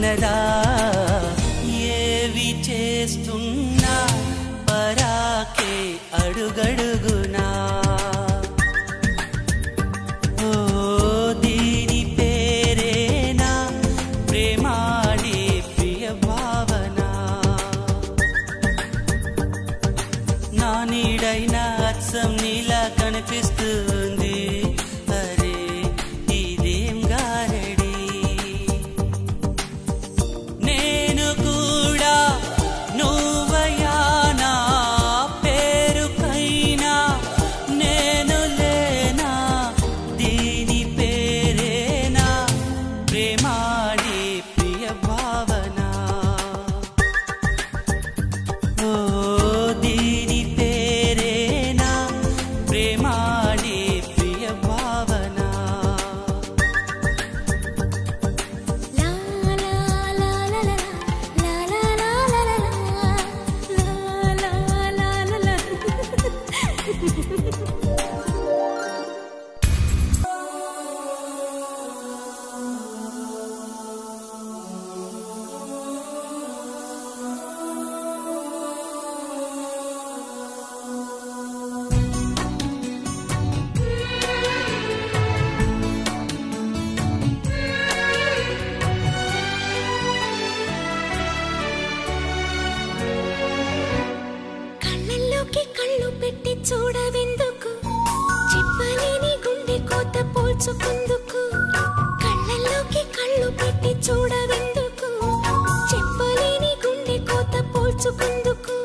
சின்னதா చూడవెందుకు? చెప్పలేని గుండె కోత పోల్చుకుందుకు. కళ్ళల్లోకి కళ్ళు పెట్టి చూడవెందుకు? చెప్పలేని గుండె కోత పోల్చుకుందుకు.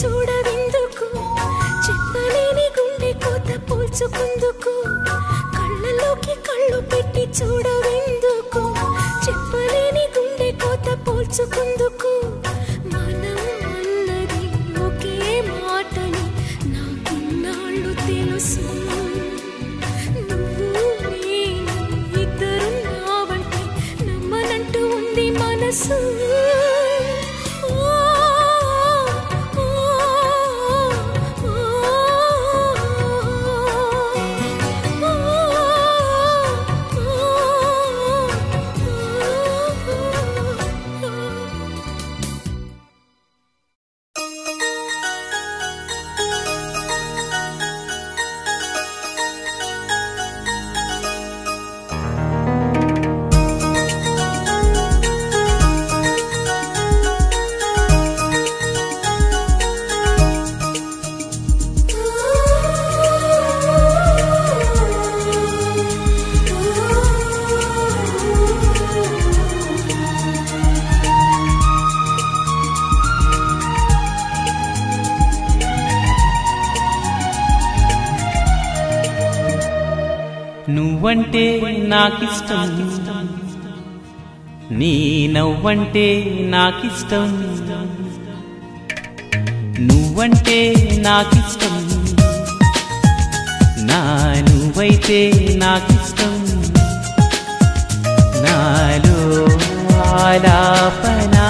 చూడవెందుకు చెప్పలేని గుండె కోత పోల్చుకుందుకు కళ్ళలోకి కళ్ళు పెట్టి గుండె కోత పోల్చుకుందుకు. నువ్వంటే నాకిష్టం. నువ్వంటే నాకిష్టం. నా నువ్వైతే నాకిష్టం. నాలో ఆలాపనా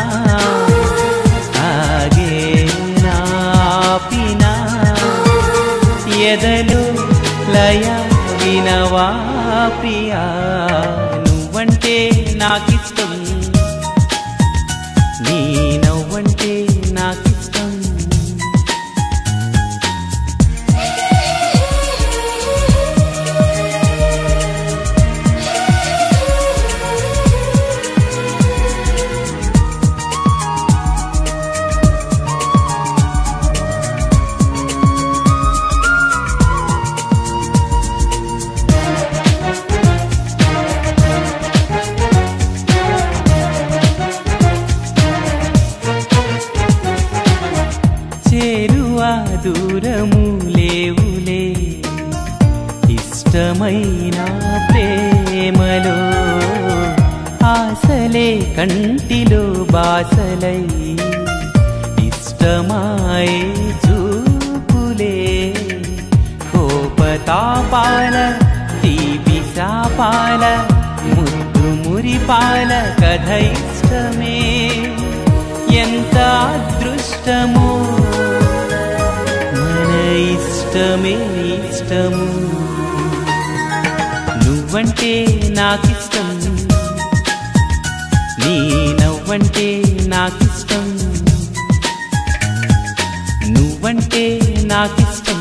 ఆగే నాపినా. ఎదలు లయ వినవా ప్రియా నీ నవ్వంటే నాకిష్టం. నువ్వంటే నాకిష్టం.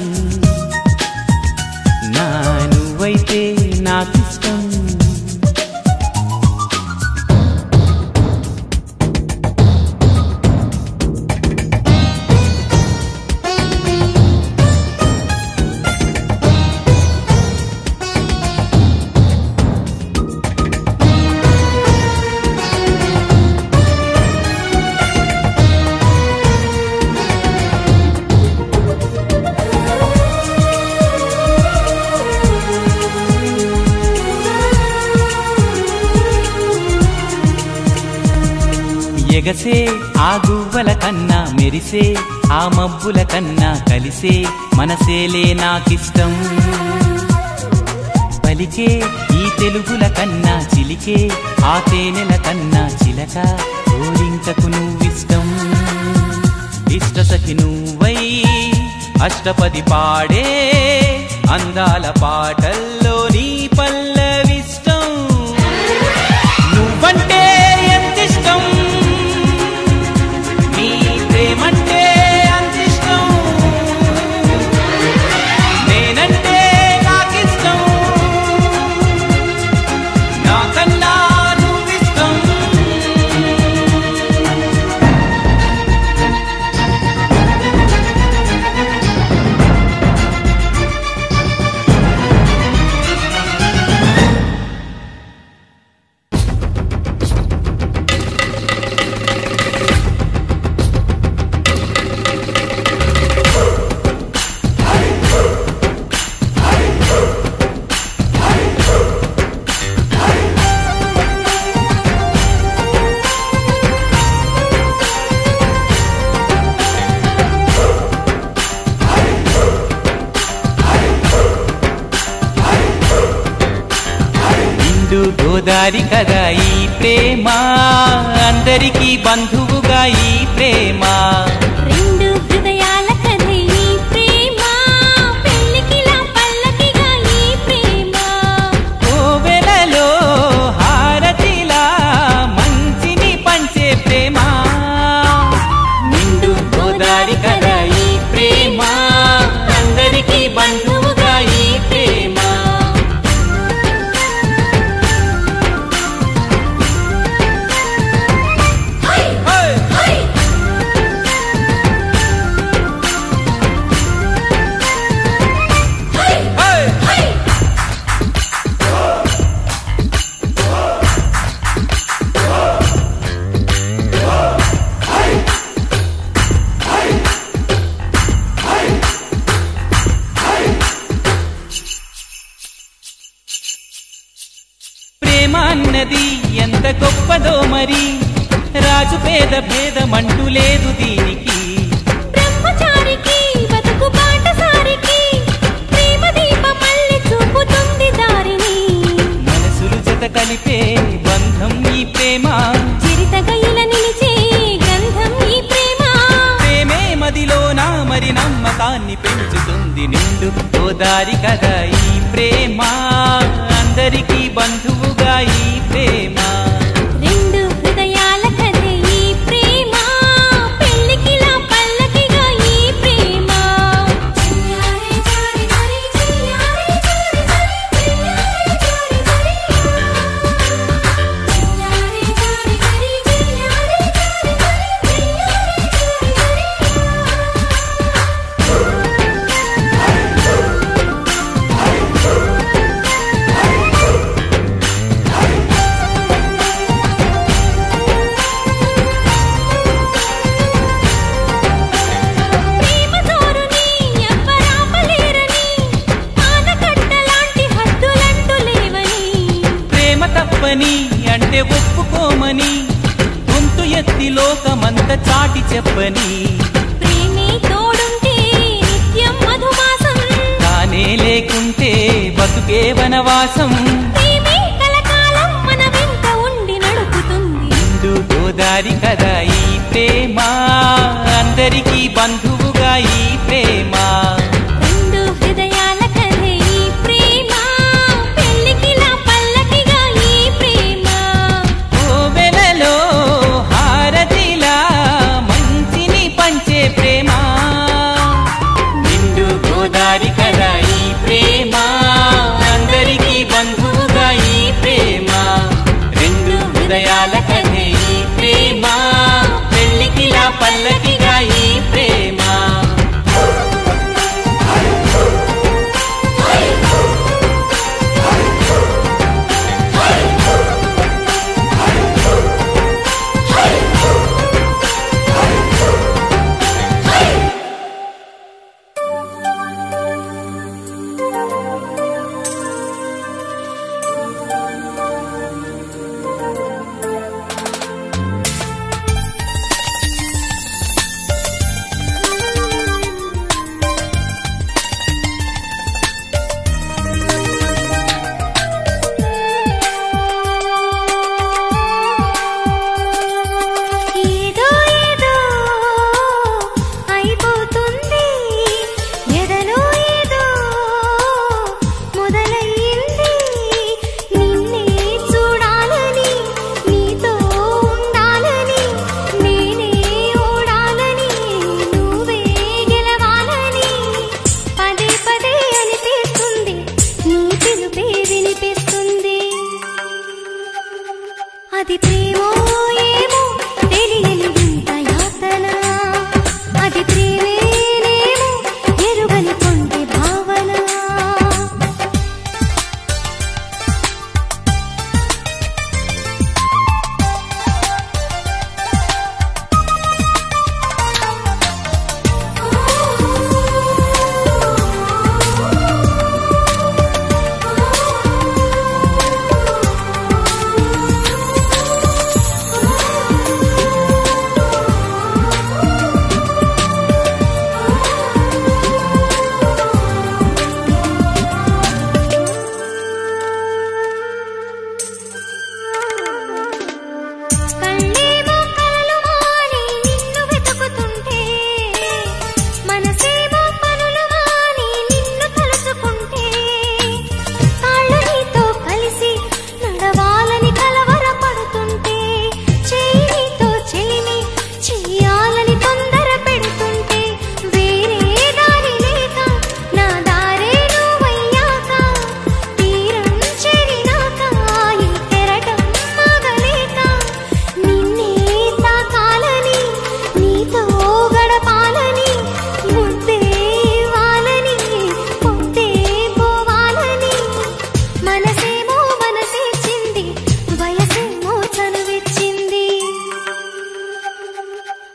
ఎగసే ఆ గువ్వల కన్నా మెరిసే ఆ మబ్బుల కన్నా కలిసే మనసేలే నాకిష్టం. పలికే ఈ తెలుగుల కన్నా చిలికే ఆ తేనెల కన్నా చిలక ఓరింకకు నువ్విష్టం. ఇష్టసఖి నువ్వై అష్టపది పాడే అందాల పాటల్లో నీ పల్ల అన్నది ఎంత గొప్పదో మరి. రాజు పేద భేదమంటూ లేదు దీనికి. మనసులు జత కలిపే బంధం ఈ ప్రేమ. చిరితగైల నిలిచే గంధం ఈ ప్రేమ. ప్రేమే మదిలోన మరి నమ్మకాన్ని పెంచుతుంది నిండు ఓదారి కదా ఈ ప్రేమ. అందరికీ బంధువుగా ఈ ప్రేమా. ആദി പ്രേമ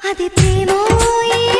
అది ప్రేమోయే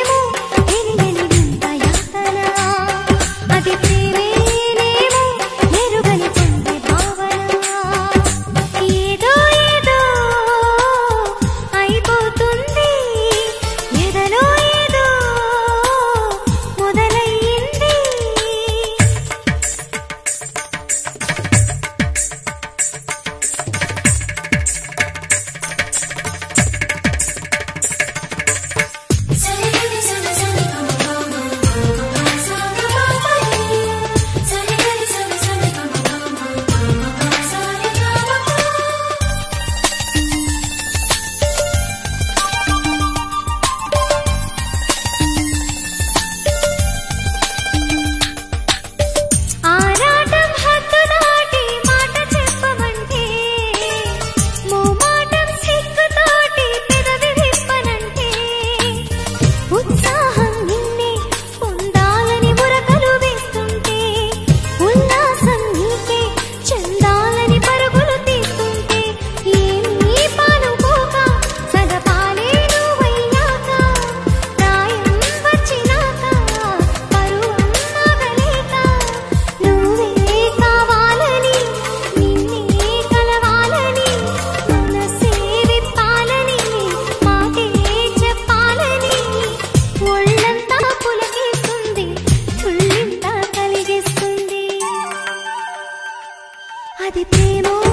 అది ప్రేమో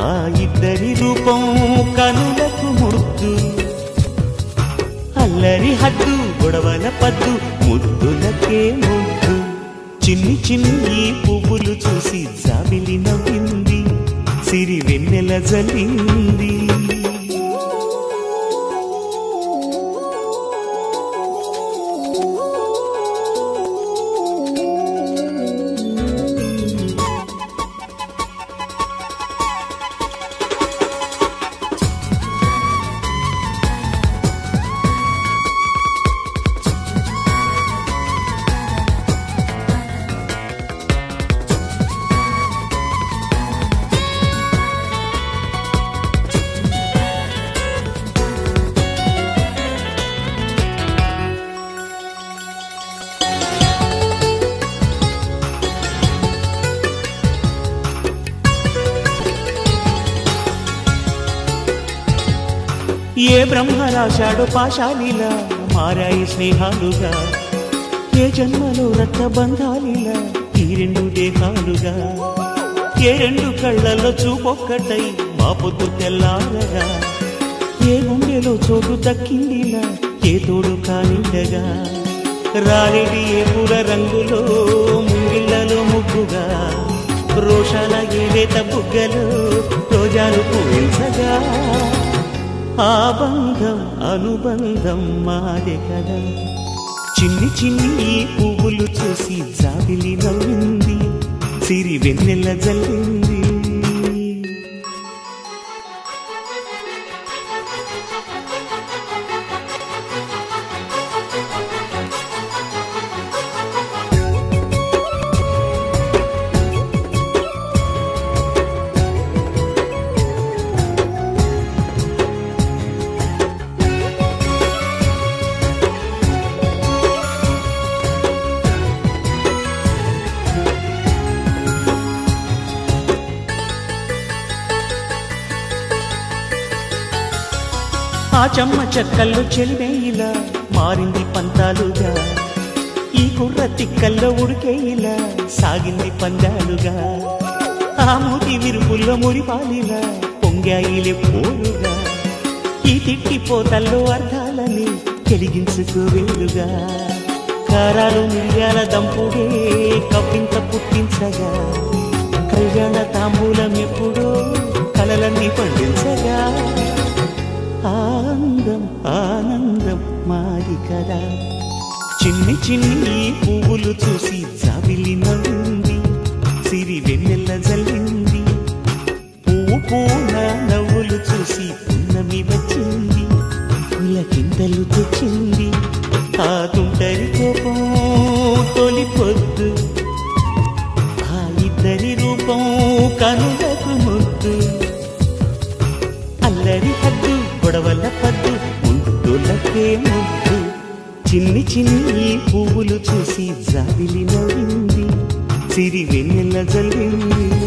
ఆ ఇద్దరి రూపం కనులకు ముద్దు అల్లరి హద్దు గొడవల పద్దు ముద్దులకే ముద్దు. చిన్ని చిన్ని పువ్వులు చూసి జాబిలి నవ్వింది సిరి వెన్నెల జల్లింది. రాశాడో పాశాలిలా మారాయి స్నేహాలుగా. ఏ జన్మలో రక్త బంధాలిలా ఈ రెండు దేహాలుగా. ఏ రెండు కళ్ళల్లో చూపొక్కటై మా పొద్దు తెల్లారగా. ఏ గుండెలో చోటు దక్కిందిలా ఏ తోడు కానిండగా. రాలేడి ఏ పూల రంగులో ముంగిళ్ళలో ముగ్గుగా. రోషాల ఏలేత బుగ్గలో రోజాలు పూయించగా ఆ బంధం అనుబంధం మాదే కదా. చిన్ని చిన్ని పువ్వులు చూసి జాబిలి నవ్వింది. సిరి వెన్నెల జల్లింది. చెమ్మ చెక్కల్లో చెలివేయిలా మారింది పంతాలుగా. ఈ కుర్ర తిక్కల్లో ఉడికేయిలా సాగింది పందాలుగా. ఆ మూతి విరుపుల్లో మురిపాలిలా పొంగాయిలే పోలుగా ఈ తిట్టి పోతల్లో అర్థాలని వెలిగించుకోవేలుగా కారాలు మిరియాల దంపుడే కవ్వింత పుట్టించగా. కళ్యాణ తాంబూలం ఎప్పుడో కలలన్నీ పండించగా. ఆనందం ఆనందం మాది కదా. చిన్ని చిన్ని పువ్వులు చూసి జాబిలి నవ్వింది సిరి వెన్నెల జల్లింది. పువ్వు పూన నవ్వులు చూసి పున్నమి వచ్చింది పులకింతలు తెచ్చింది. ఆ తుంటరి కోపం తొలి పొద్దు ఆ ఇద్దరి రూపం కనులకు చిన్ని చిన్ని పువ్వులు చూసి జాబిలి నవ్వింది. సిరి వెన్నెల జల్లింది.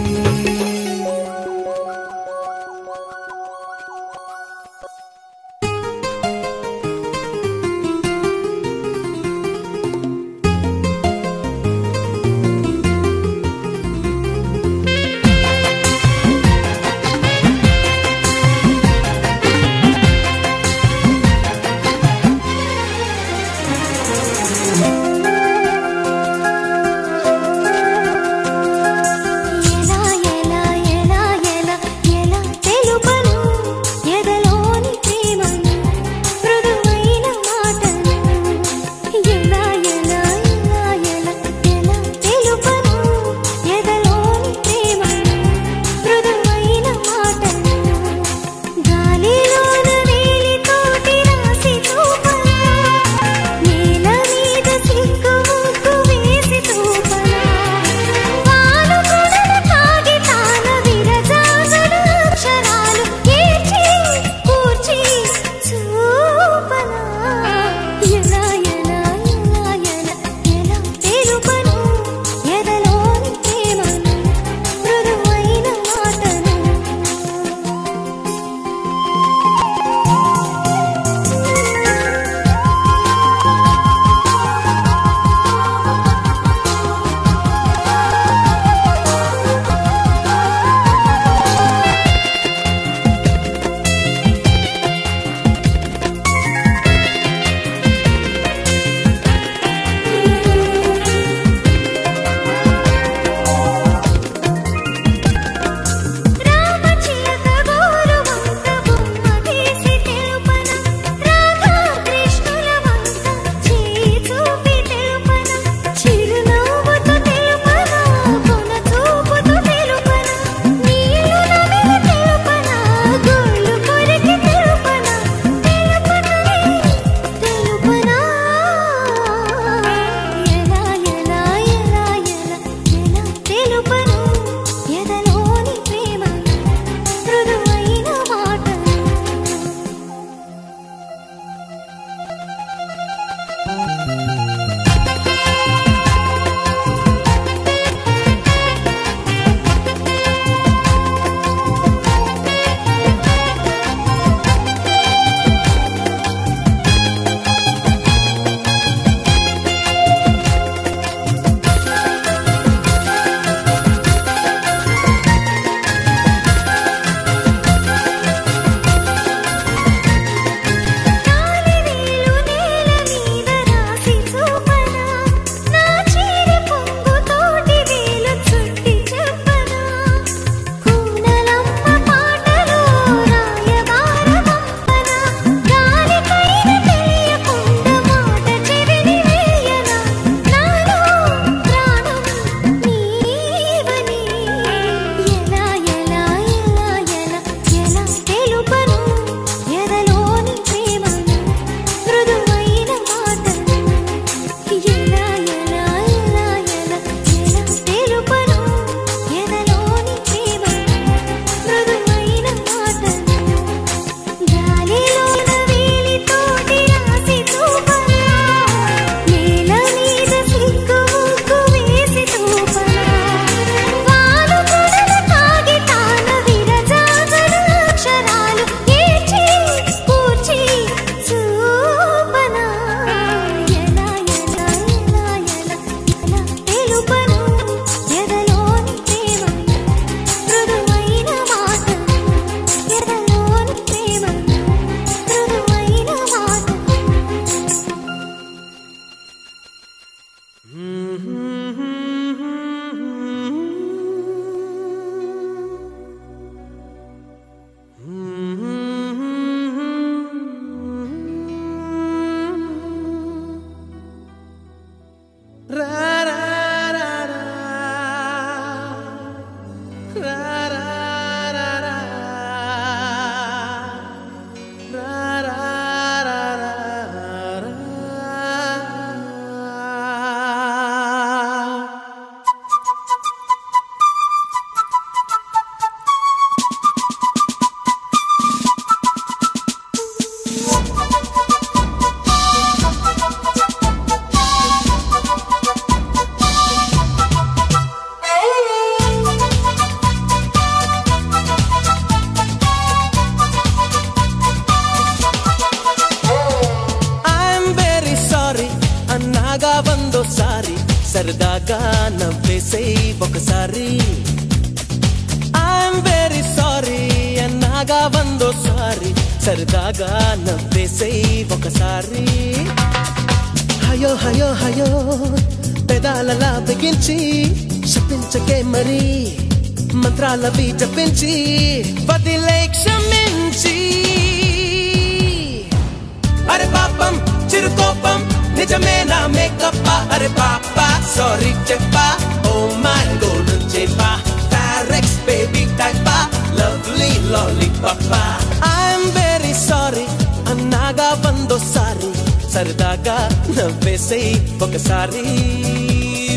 నవ్వేసేయ్ ఒకసారి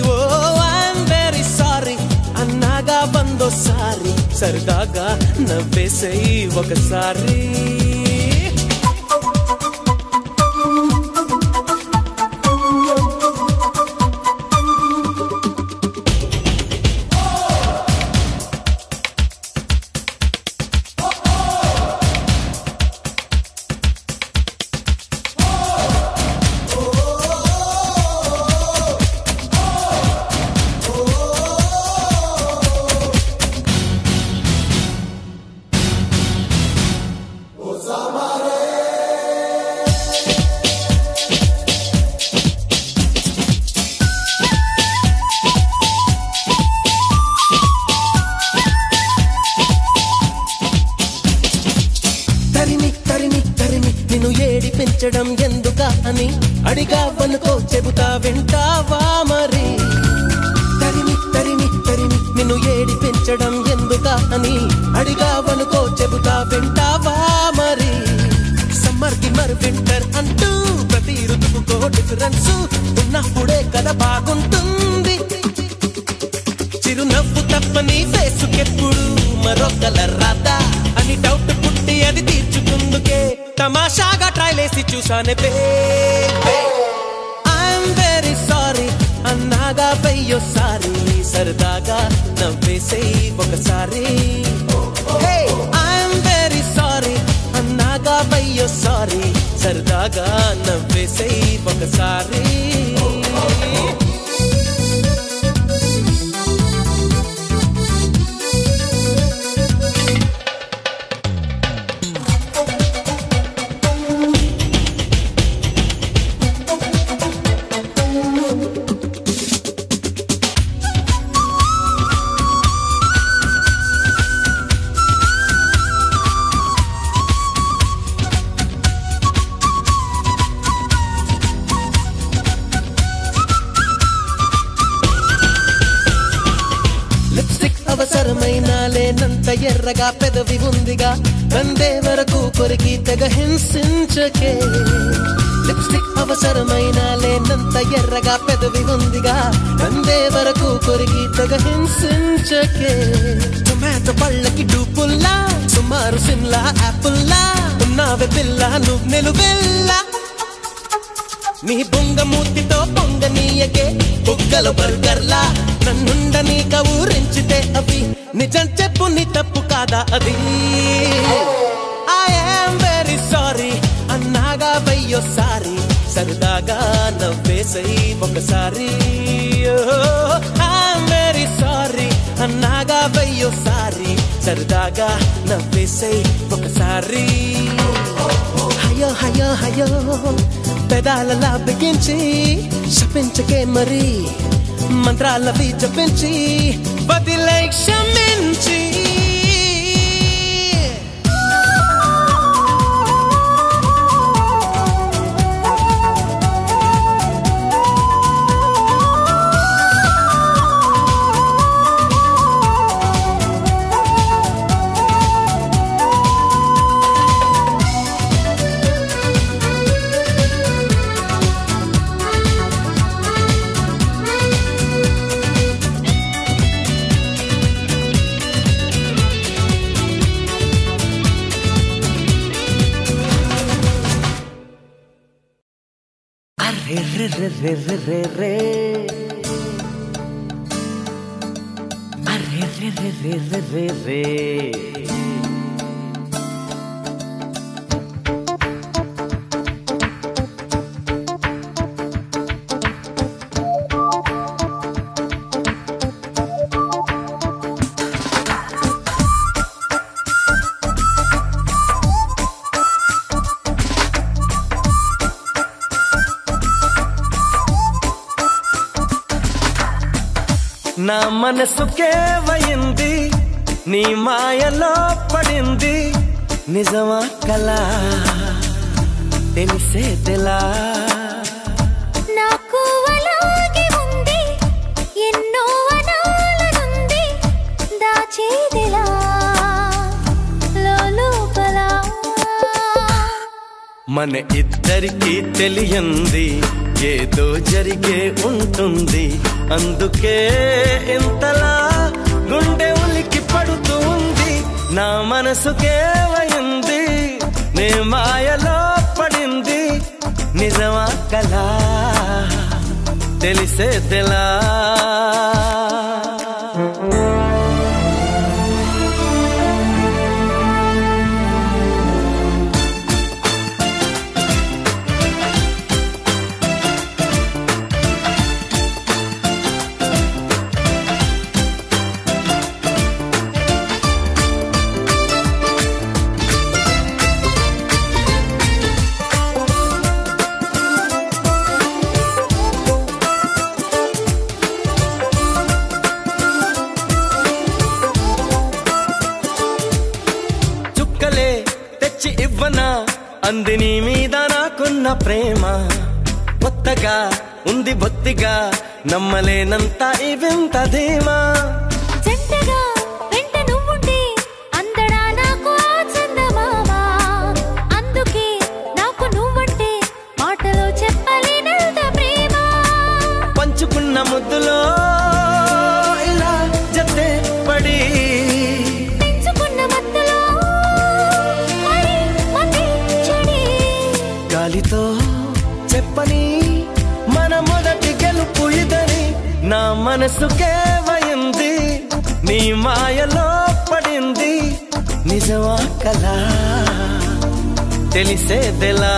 ఓ ఐఎమ్ వెరీ సారీ అన్నాగా వందోసారి సరదాగా నవ్వేసేయ్ ఒకసారి ఎర్రగా పెదవి ఉందిగా. అందే వరకు కొరికి తెగ హింసించకే. లిప్స్టిక్ అవసరమైన లేనంత ఎర్రగా పెదవి ఉందిగా. అందే వరకు కొరికి తెగ హింసించకే. టొమాటో పళ్ళకి డూపుల్లా సుమారు సిమ్లా యాపుల్లా. ఉన్నావే పిల్ల నువ్వు నిలువెల్లా. నీ బొంగ మూతితో పొంగనీయకే బుగ్గల బర్గర్లా. నన్నుండ నన్నుండని కౌరించితే అవి నిజం చెప్పు నీ తప్పు కాదా అది? ఐఎమ్ వెరీ సారీ అన్నాగా వెయ్యో సారీ సరదాగా నవ్వేసై ఒకసారి ఐఎమ్ వెరీ సారీ అన్నాగా వెయ్యో సారీ సరదాగా నవ్వేసై ఒకసారి హయో హయో హయో పెదాలలా బిగించి శపించకే మరి మంత్రాలవి జపించి బదిలై క్షమించి. మనసుకేవయింది నీ మాయలో పడింది. నిజమా కలా? తెలిసేదెలా నాకు అలాగే ఉంది ఎన్నో అనాలనుంది దాచేదిలా? లోపల మన ఇద్దరికి తెలియంది ఏదో జరిగే ఉంటుంది. అందుకే ఇంతలా గుండె ఉలికి పడుతూ ఉంది. నా మనసుకేవయింది నే మాయలో పడింది. నిజమా కలా? తెలిసేదెలా అంది నీ మీద నాకున్న ప్రేమ కొత్తగా ఉంది బొత్తిగా నమ్మలేనంత ఈ వింత ధీమా. జంటగా మనసుకేవయింది నీ మాయలో పడింది నిజమా కలా తెలిసేదెలా?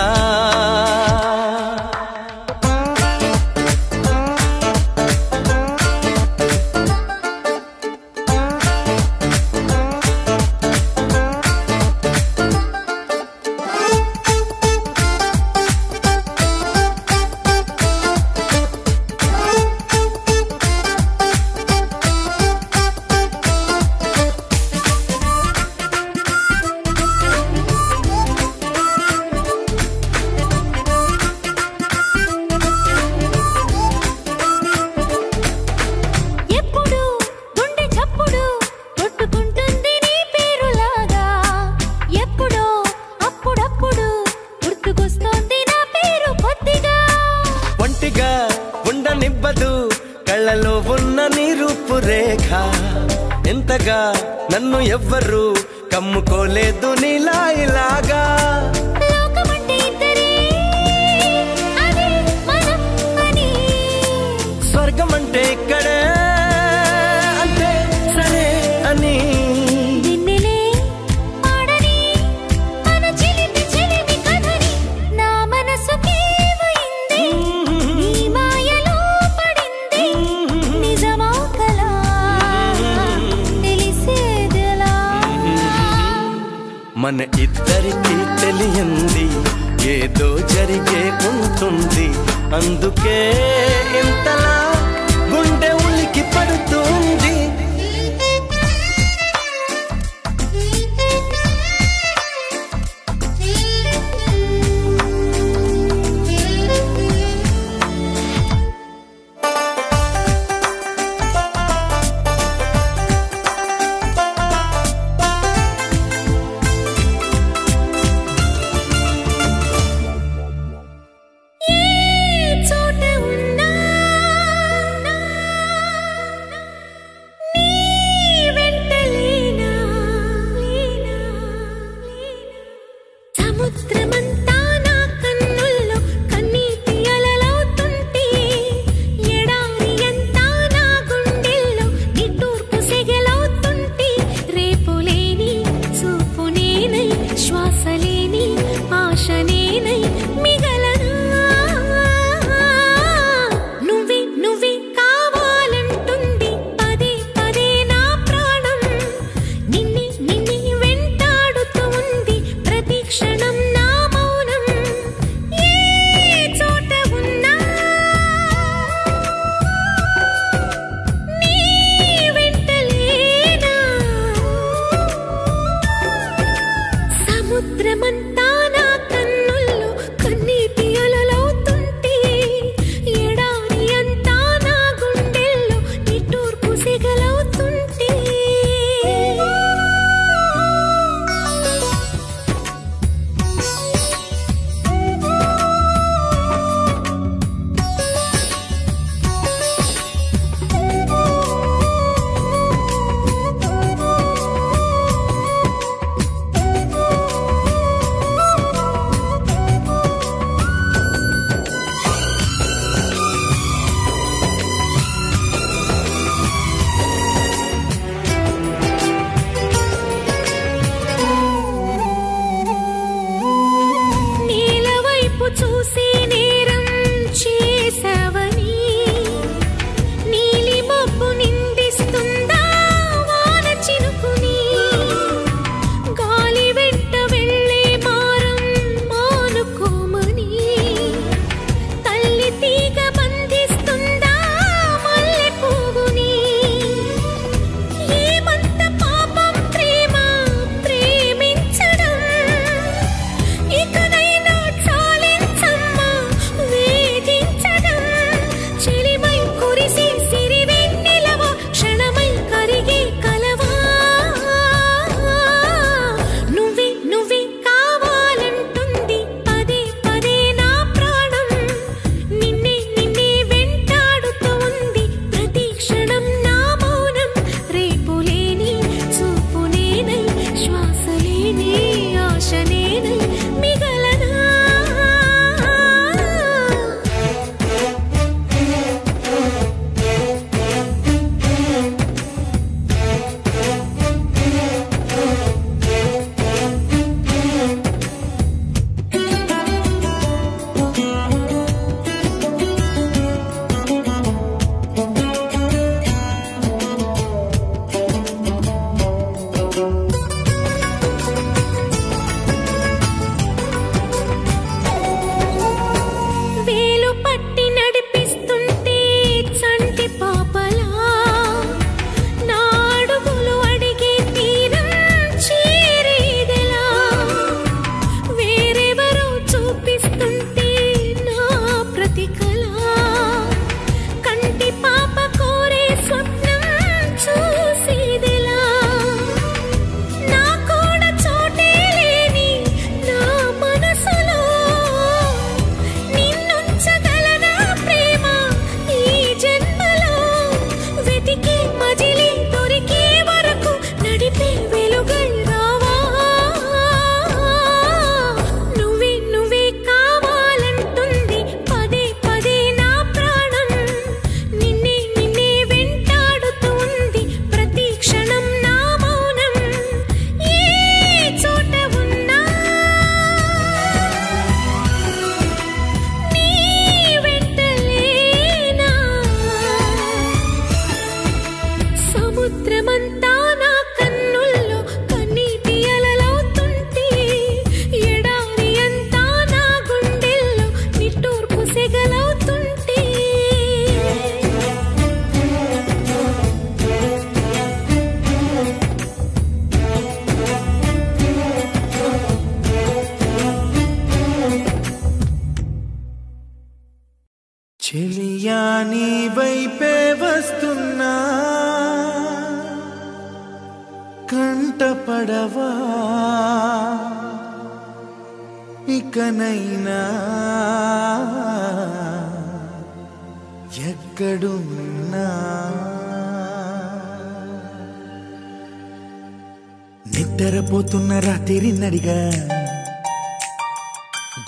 నడిగా.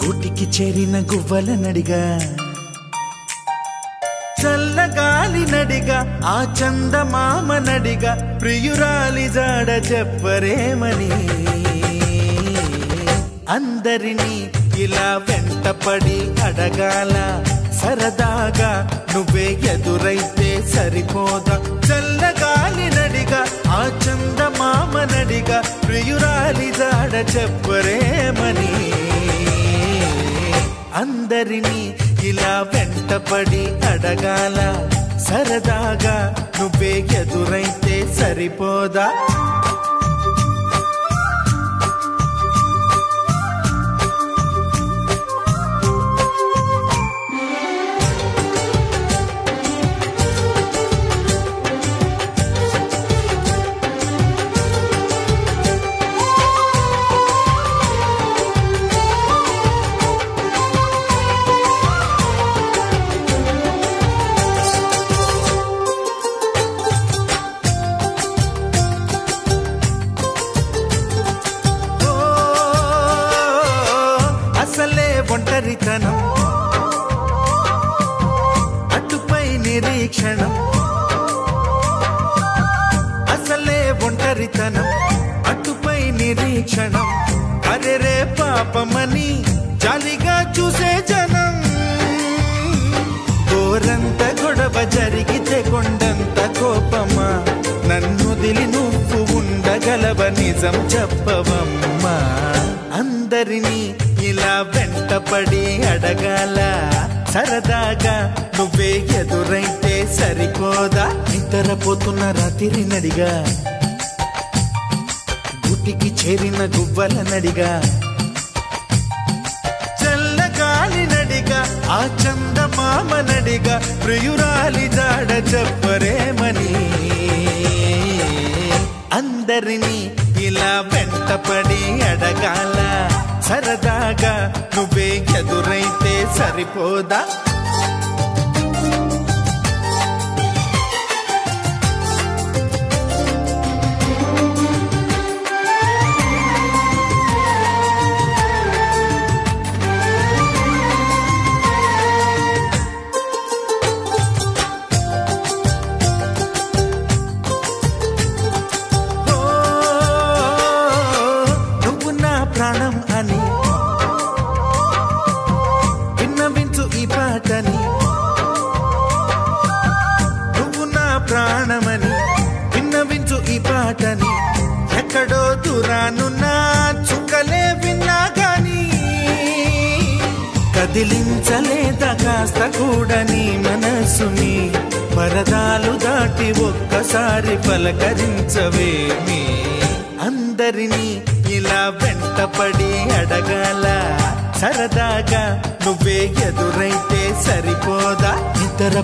గోటికి చేరిన గువ్వల నడిగా. చల్లగాలి నడిగా ఆ చంద మామ నడిగా ప్రియురాలి జాడ చెప్పరేమని. అందరినీ ఇలా వెంటపడి అడగాల సరదాగా నువ్వే ఎదురైతే సరిపోదా. చల్లగాలి నడిగా చందమామనడిగా ప్రియురాలి జాడ చెప్పరేమని అందరినీ ఇలా వెంటపడి అడగాల సరదాగా నువ్వే ఎదురైతే సరిపోదా?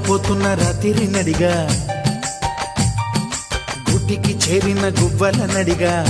పోతున్న రాతిరి నడిగా. గుటికి చేరిన గువ్వల నడిగా.